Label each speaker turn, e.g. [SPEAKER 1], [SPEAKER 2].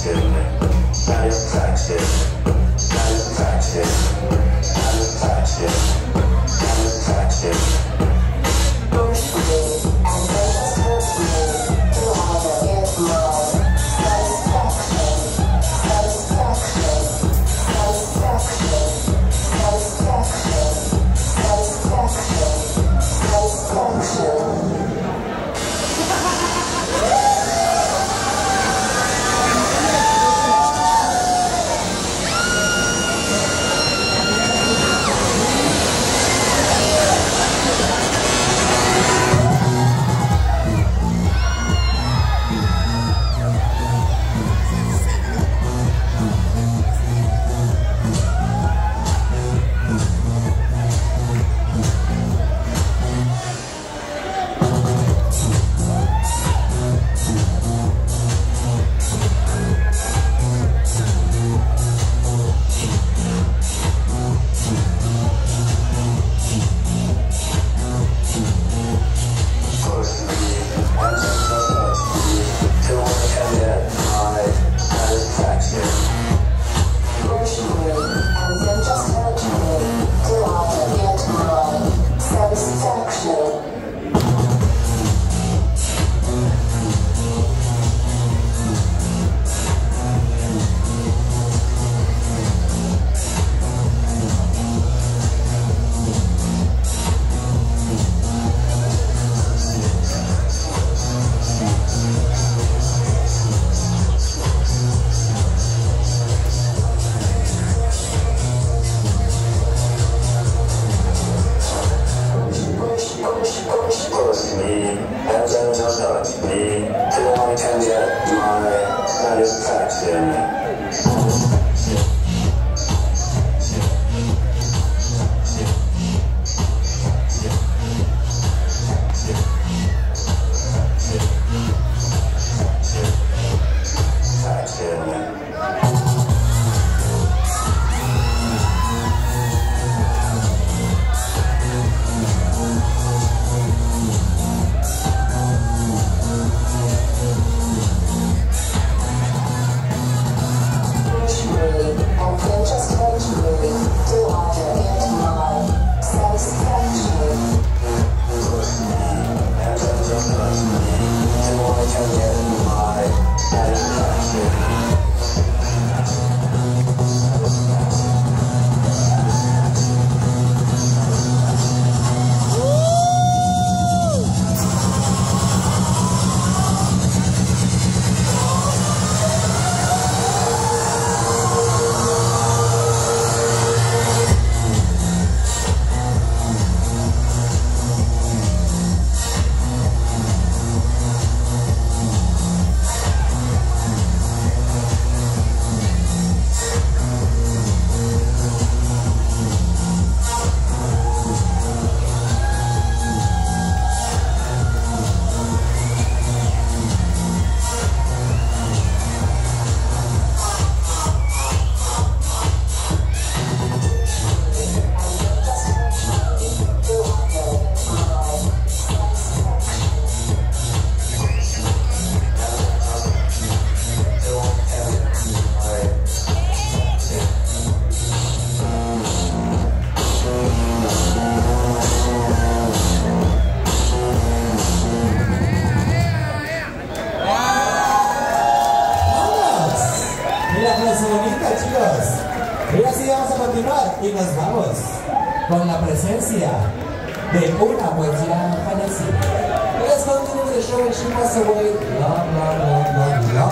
[SPEAKER 1] Satisfaction, satisfaction, satisfaction, satisfaction,
[SPEAKER 2] and get more satisfaction, satisfaction, satisfaction, satisfaction, satisfaction, satisfaction.
[SPEAKER 1] Satisfaction.
[SPEAKER 3] Continuar y nos vamos con la presencia de una pues ya. Let's continue show she passed away long, long, long, long, long.